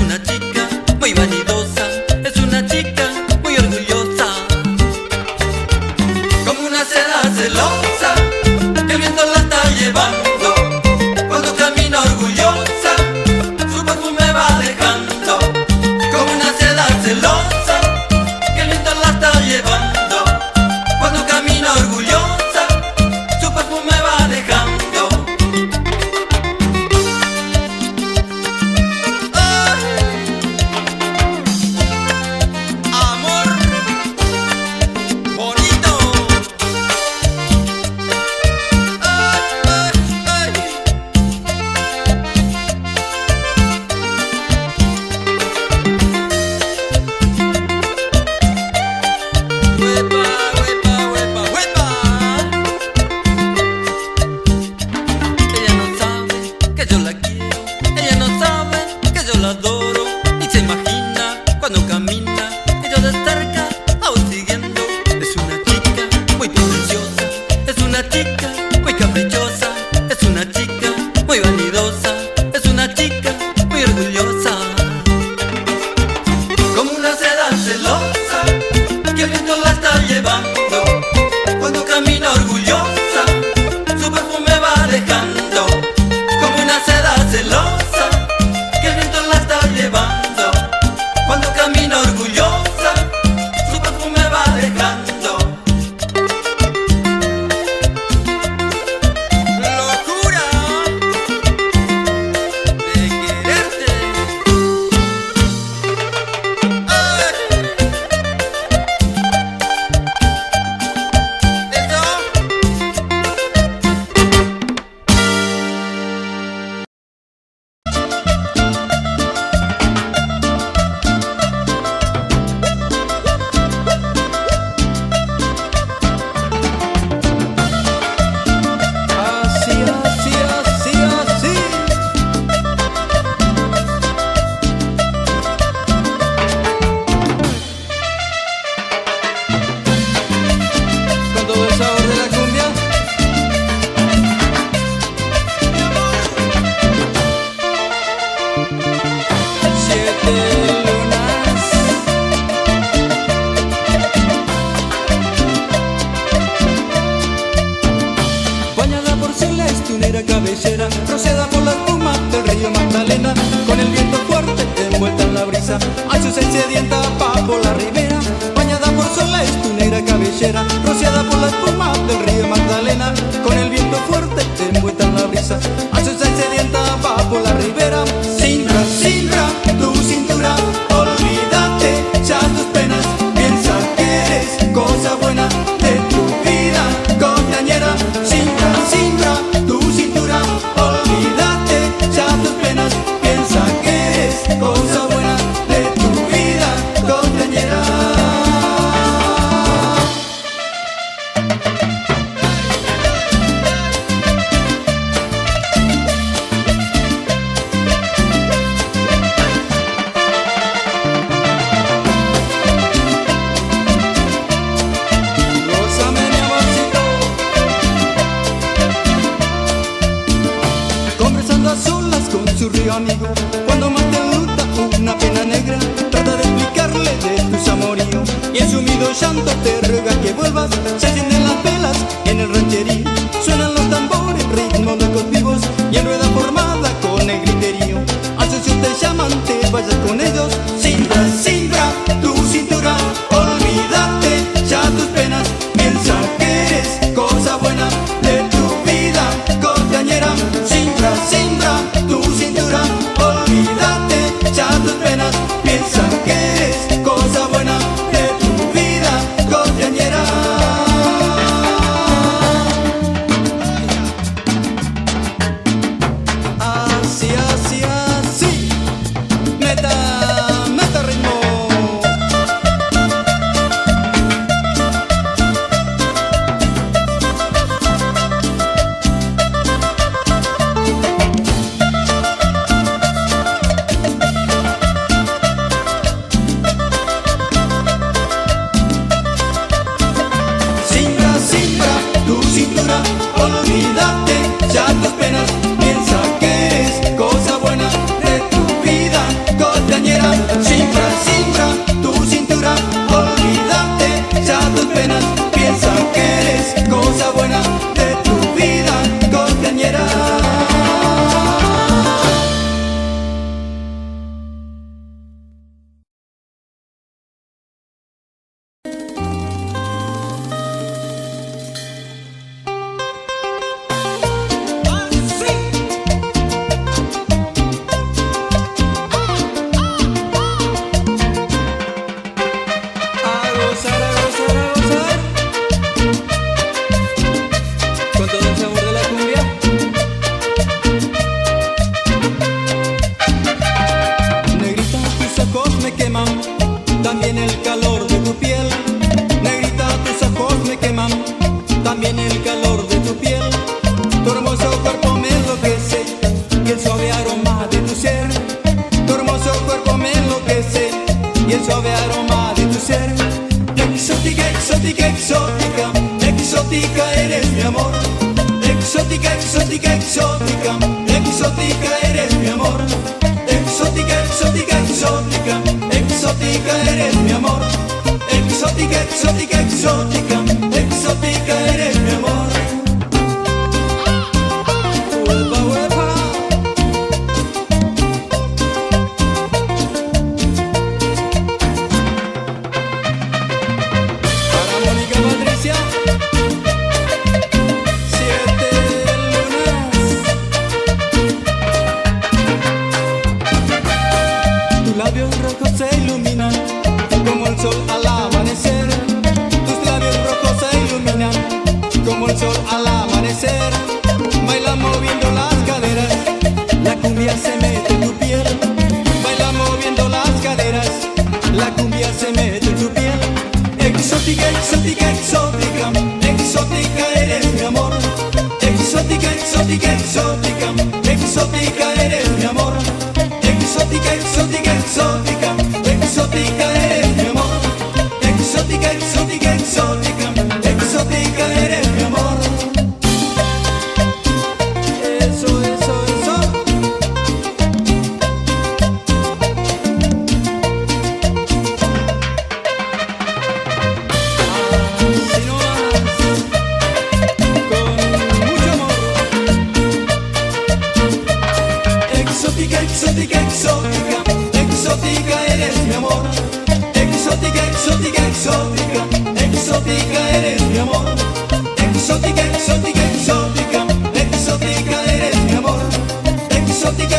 una chica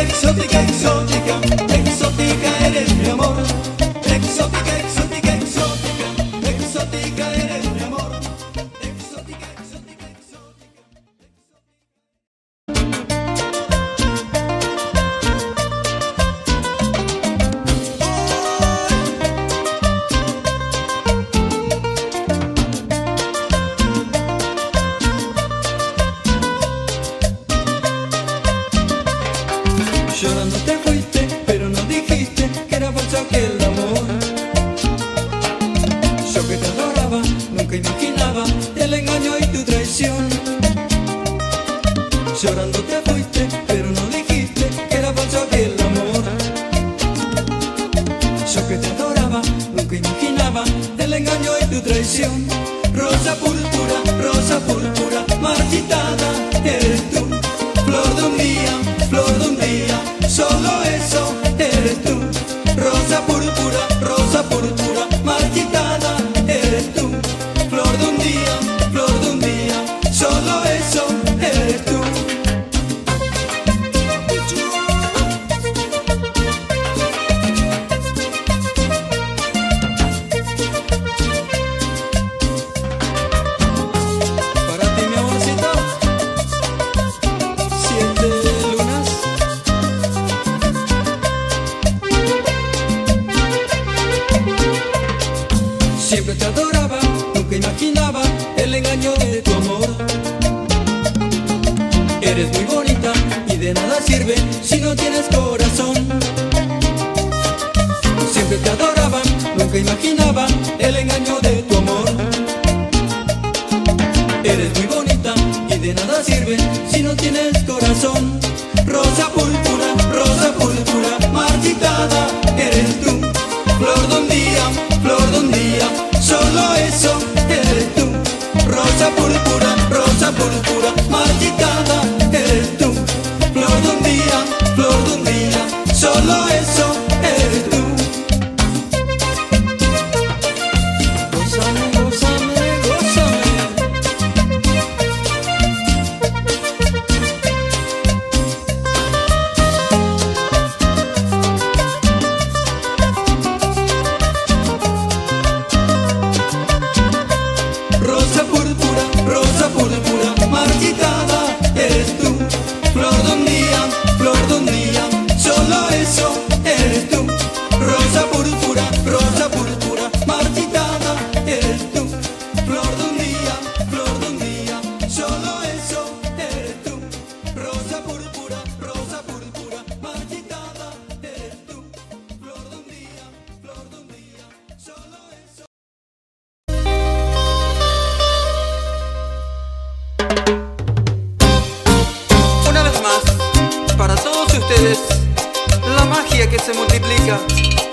gate, so the gate, the. si no tienes corazón? Siempre te adoraban, nunca imaginaban el engaño de tu amor. Eres muy bonita y de nada sirve si no tienes corazón. Rosa púrpura, rosa púrpura, marchitada, eres tú. Flor de un día, flor de un día, solo eso eres tú. Rosa púrpura, rosa púrpura, marchitada, eres tú. Jamaica.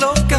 loca.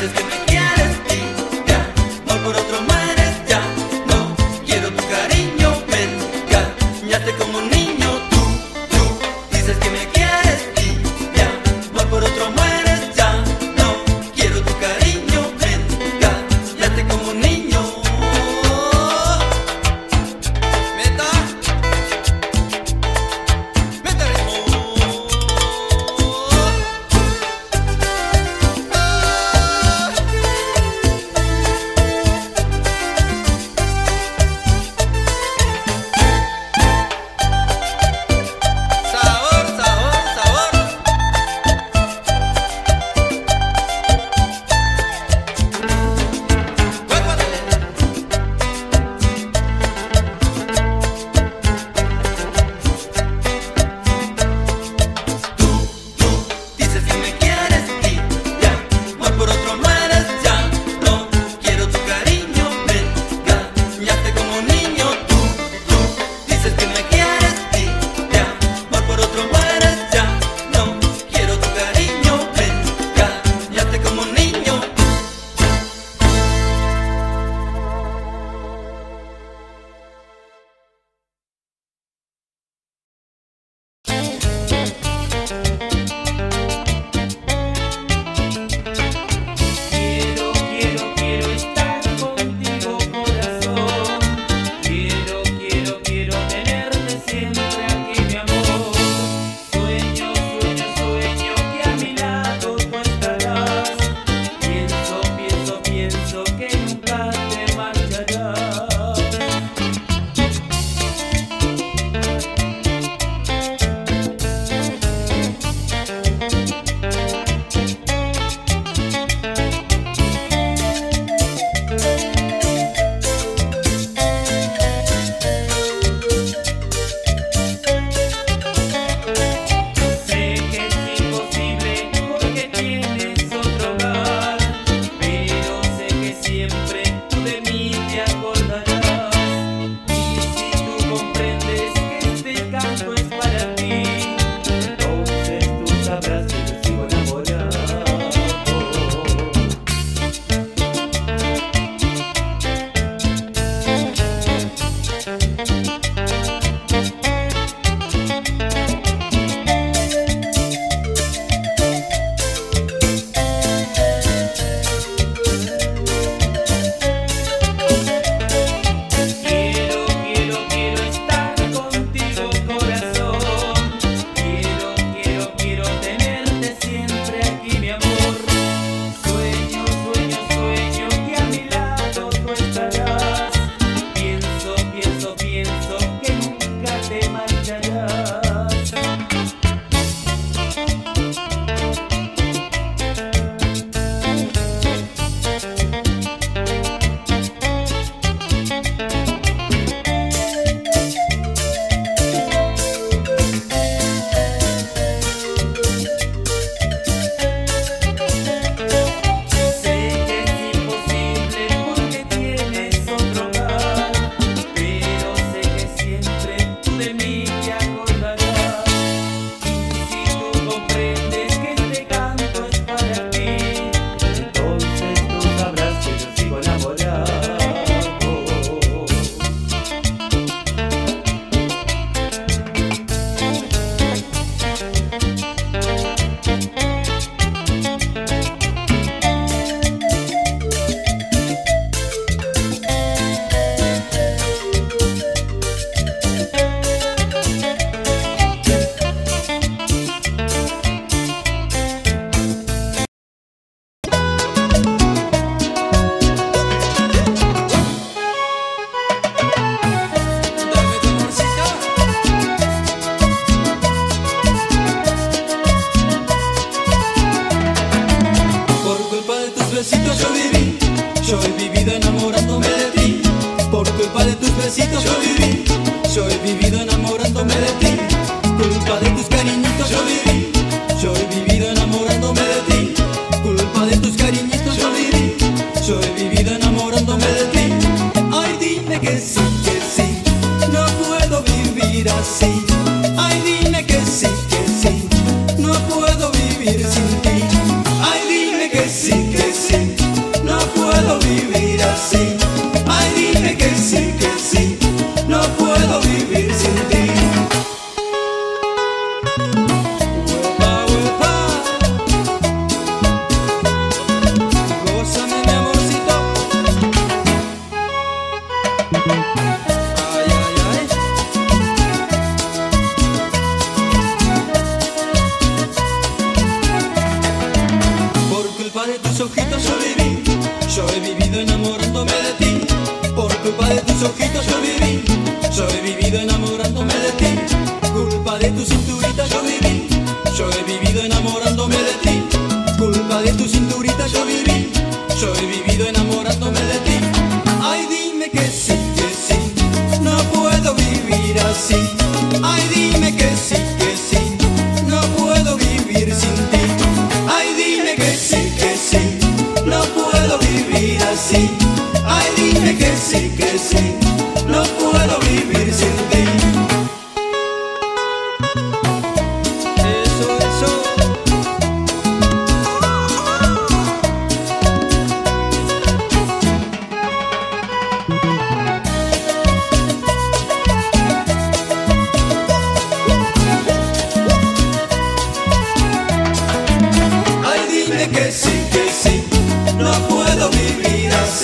places to it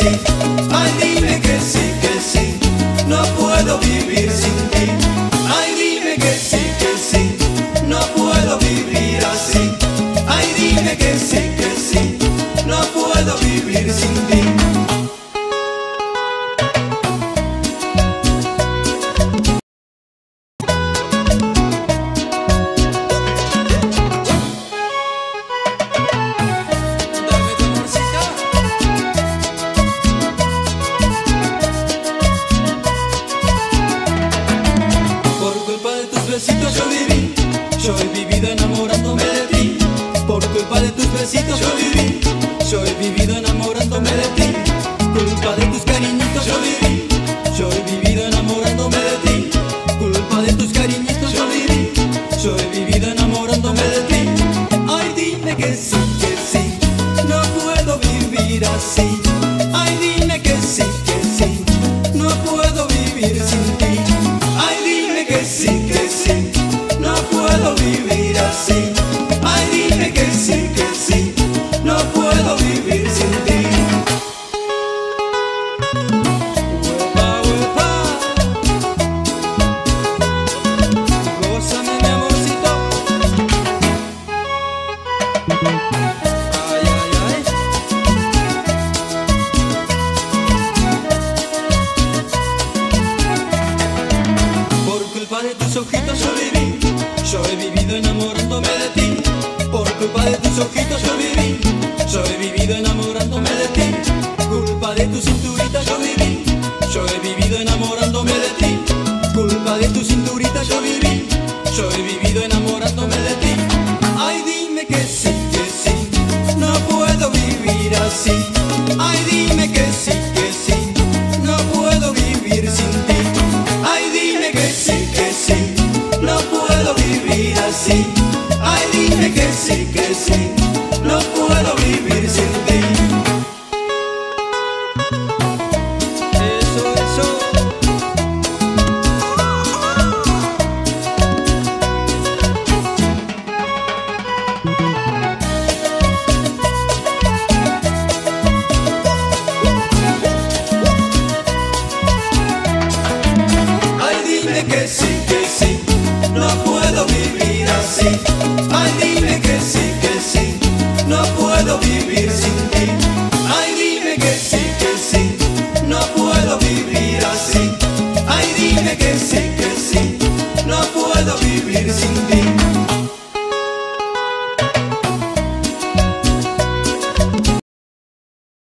Thank you.